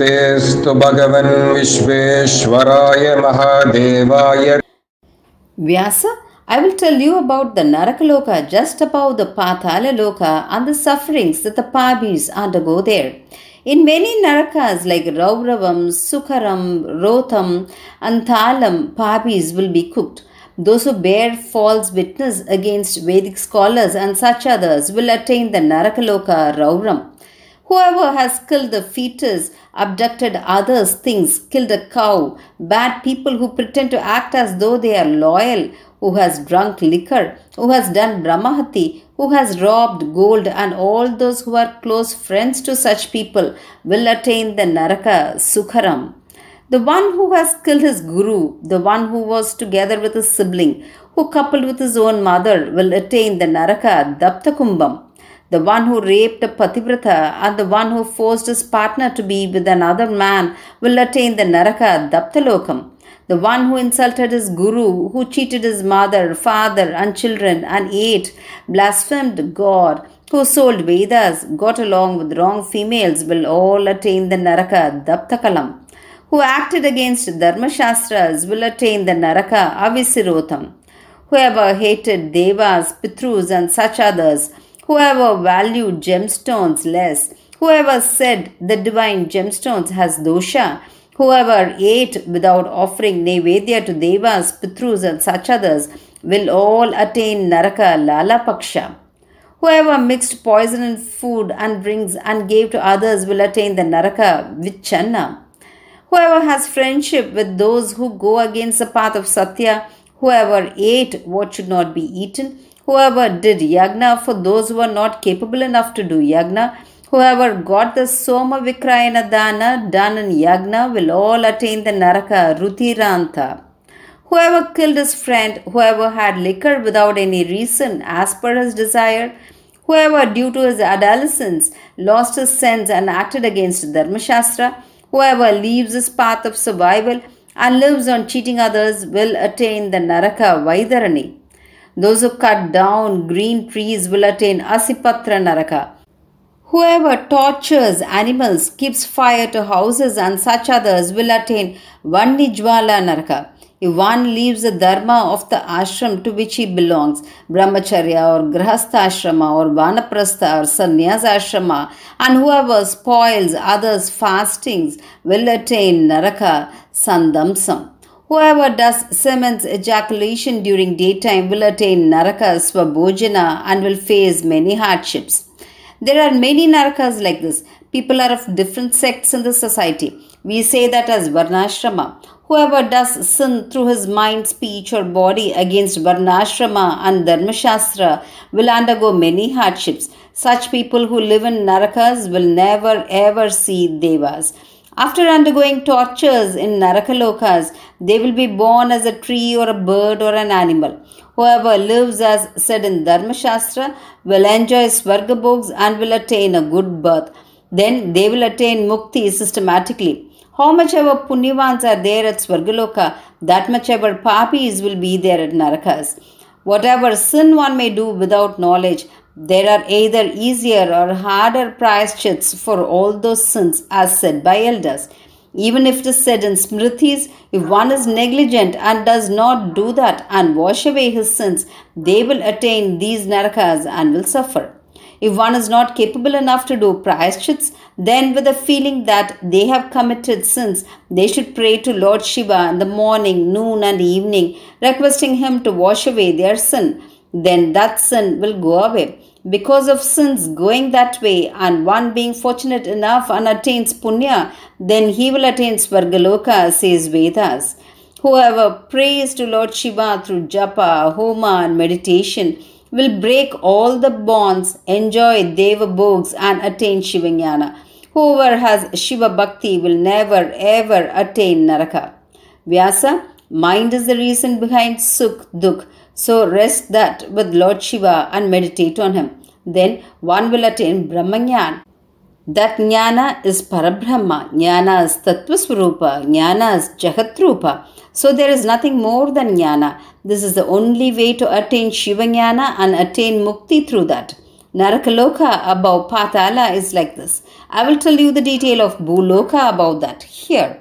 नमस्तेऽस्तु भगवन् विश्वेश्वराय महादेवाय Vyasa, I will tell you about the Narakaloka just above the Patala Loka and the sufferings that the Pabis undergo there. In many Narakas like Rauravam, Sukharam, Rotham, and Thalam, Pabis will be cooked. Those who bear false witness against Vedic scholars and such others will attain the Narakaloka Rauram. Whoever has killed the fetus, abducted others' things, killed a cow, bad people who pretend to act as though they are loyal, who has drunk liquor, who has done Brahmahati, who has robbed gold, and all those who are close friends to such people will attain the Naraka Sukharam. The one who has killed his guru, the one who was together with his sibling, who coupled with his own mother, will attain the Naraka Daptakumbam. The one who raped a Pativrata and the one who forced his partner to be with another man will attain the Naraka Daptalokam. The one who insulted his guru, who cheated his mother, father, and children and ate, blasphemed God, who sold Vedas, got along with wrong females will all attain the Naraka Daptakalam. Who acted against Dharma Shastras will attain the Naraka Avisirotham. Whoever hated Devas, Pitrus, and such others, whoever valued gemstones less, whoever said the divine gemstones has dosha, whoever ate without offering Naivedya to Devas, Pitrus, and such others, will all attain Naraka Lalapaksha. Whoever mixed poison in food and drinks and gave to others will attain the Naraka Vichanna. Whoever has friendship with those who go against the path of Satya, whoever ate what should not be eaten, whoever did yagna for those who are not capable enough to do yagna, whoever got the Soma Vikrayana Dana done in yagna will all attain the Naraka Rutiranta. Whoever killed his friend, whoever had liquor without any reason as per his desire, whoever due to his adolescence lost his sense and acted against Dharma Dharmashastra, whoever leaves his path of survival and lives on cheating others will attain the Naraka Vaidarani. Those who cut down green trees will attain Asipatra Naraka. Whoever tortures animals, keeps fire to houses, and such others will attain Vandijwala Naraka. If one leaves the dharma of the ashram to which he belongs, brahmacharya or grahastha ashrama or vanaprastha or sannyasa ashrama, and whoever spoils others' fastings will attain naraka sandamsam. Whoever does semen's ejaculation during daytime will attain naraka swabhojana and will face many hardships. There are many narakas like this. People are of different sects in the society. We say that as varnashrama. Whoever does sin through his mind, speech, or body against Varnashrama and Dharmashastra will undergo many hardships. Such people who live in Narakas will never ever see Devas. After undergoing tortures in Narakalokas, they will be born as a tree or a bird or an animal. Whoever lives as said in Dharmashastra will enjoy Svargabhogs and will attain a good birth. Then they will attain Mukti systematically. How much ever Punyavans are there at Swargaloka, that much ever Papis will be there at Narakas. Whatever sin one may do without knowledge, there are either easier or harder prayaschits for all those sins as said by elders. Even if it is said in Smritis, if one is negligent and does not do that and wash away his sins, they will attain these narakas and will suffer. If one is not capable enough to do prayaschits, then with the feeling that they have committed sins, they should pray to Lord Shiva in the morning, noon, and evening, requesting him to wash away their sin. Then that sin will go away. Because of sins going that way, and one being fortunate enough and attains punya, then he will attain Svargaloka, says Vedas. Whoever prays to Lord Shiva through japa, homa, and meditation will break all the bonds, enjoy Deva Bhogs, and attain Shivanyana. Whoever has Shiva Bhakti will never ever attain Naraka. Vyasa, mind is the reason behind Sukh, Dukh. So rest that with Lord Shiva and meditate on him. Then one will attain Brahmanyan. That jnana is Parabrahma, jnana is Tattvasvarupa, jnana is Jagatrupa. So there is nothing more than jnana. This is the only way to attain Shiva jnana and attain mukti through that. Narakaloka above Patala is like this. I will tell you the detail of Bhuloka about that here.